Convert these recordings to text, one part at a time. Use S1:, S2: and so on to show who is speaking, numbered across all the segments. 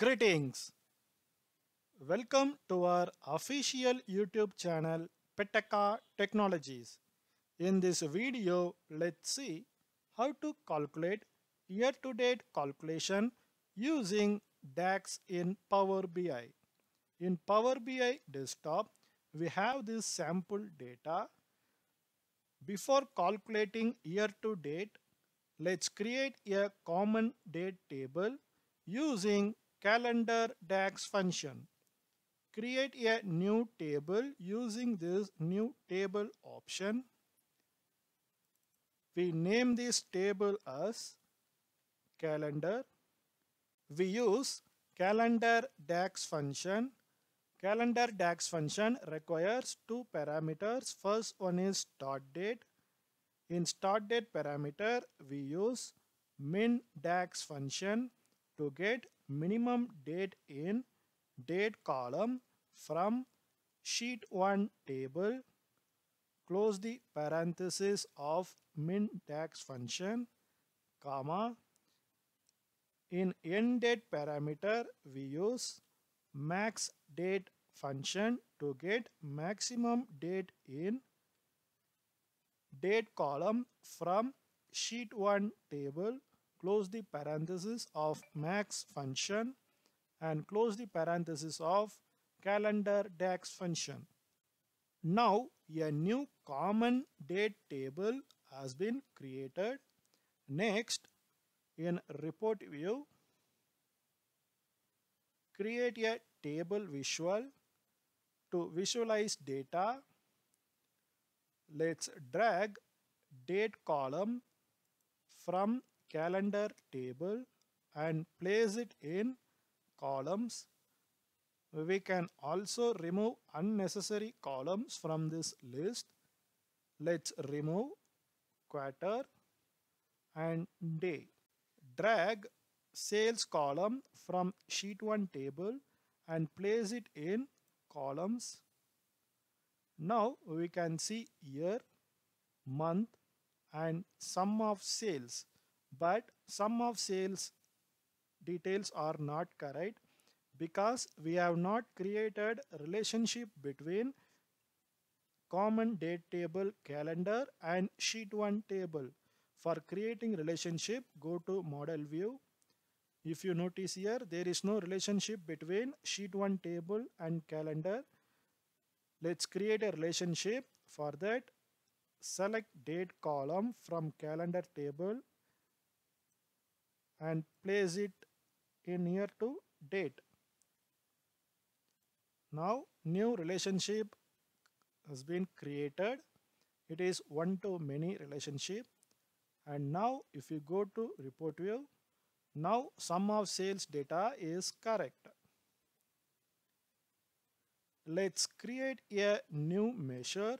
S1: Greetings. Welcome to our official YouTube channel Pettaka Technologies. In this video, let's see how to calculate year-to-date calculation using DAX in Power BI. In Power BI desktop, we have this sample data. Before calculating year-to-date, let's create a common date table using calendar DAX function. Create a new table using this new table option. We name this table as calendar. We use calendar DAX function. Calendar DAX function requires two parameters. First one is start date. In start date parameter, we use min DAX function to get minimum date in date column from sheet 1 table. Close the parenthesis of min DAX function comma. In end date parameter we use max date function to get maximum date in date column from sheet 1 table close the parenthesis of max function and close the parenthesis of calendar DAX function. Now a new common date table has been created. Next in report view create a table visual to visualize data. Let's drag date column from calendar table and place it in columns. We can also remove unnecessary columns from this list. Let's remove quarter and day. Drag sales column from sheet 1 table and place it in columns. Now we can see year, month and sum of sales but sum of sales details are not correct because we have not created relationship between common date table calendar and sheet 1 table. For creating relationship go to model view. If you notice here there is no relationship between sheet 1 table and calendar. Let's create a relationship. For that select date column from calendar table and place it in here to date. Now new relationship has been created. It is one to many relationship and now if you go to report view now sum of sales data is correct. Let's create a new measure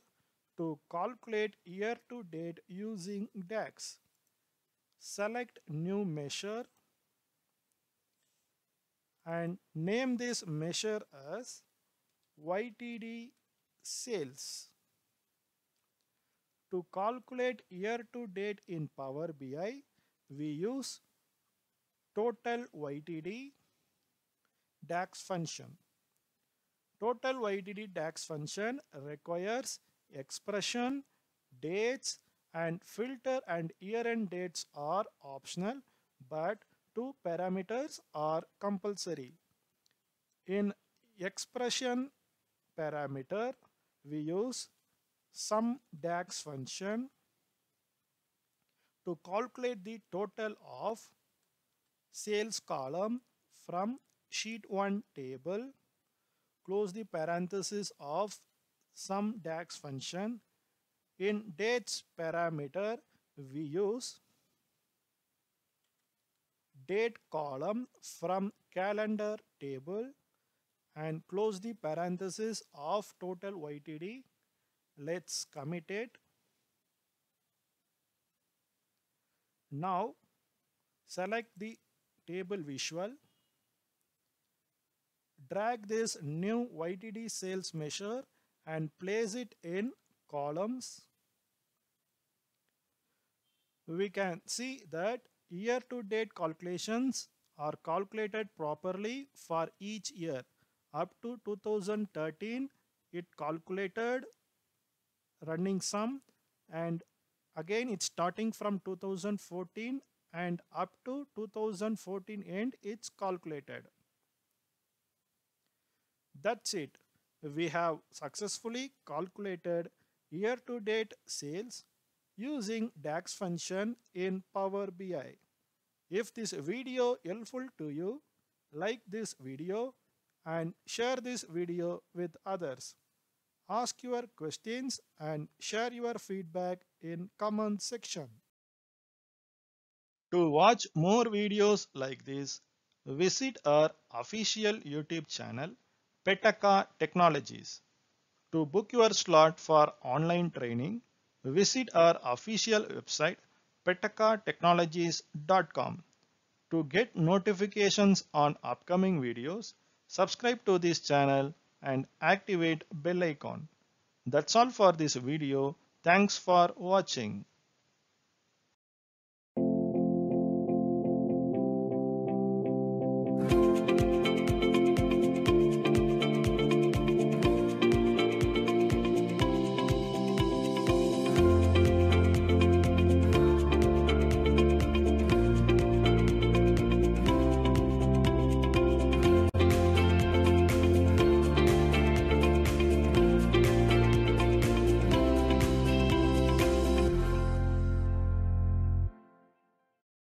S1: to calculate year to date using DAX select new measure and name this measure as YTD sales. To calculate year to date in Power BI, we use total YTD DAX function. Total YTD DAX function requires expression, dates, and filter and year end dates are optional but two parameters are compulsory. In expression parameter we use sum DAX function to calculate the total of sales column from sheet 1 table close the parenthesis of sum DAX function in dates parameter, we use date column from calendar table and close the parenthesis of total YTD. Let's commit it. Now select the table visual. Drag this new YTD sales measure and place it in columns we can see that year to date calculations are calculated properly for each year. Up to 2013, it calculated running sum and again it's starting from 2014 and up to 2014 end it's calculated. That's it. We have successfully calculated year-to-date sales using DAX function in Power BI. If this video helpful to you, like this video and share this video with others. Ask your questions and share your feedback in comment section. To watch more videos like this, visit our official YouTube channel Pettaka Technologies. To book your slot for online training, visit our official website pettakatechnologies.com. To get notifications on upcoming videos, subscribe to this channel and activate bell icon. That's all for this video. Thanks for watching.